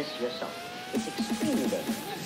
this yourself. It's extremely dangerous.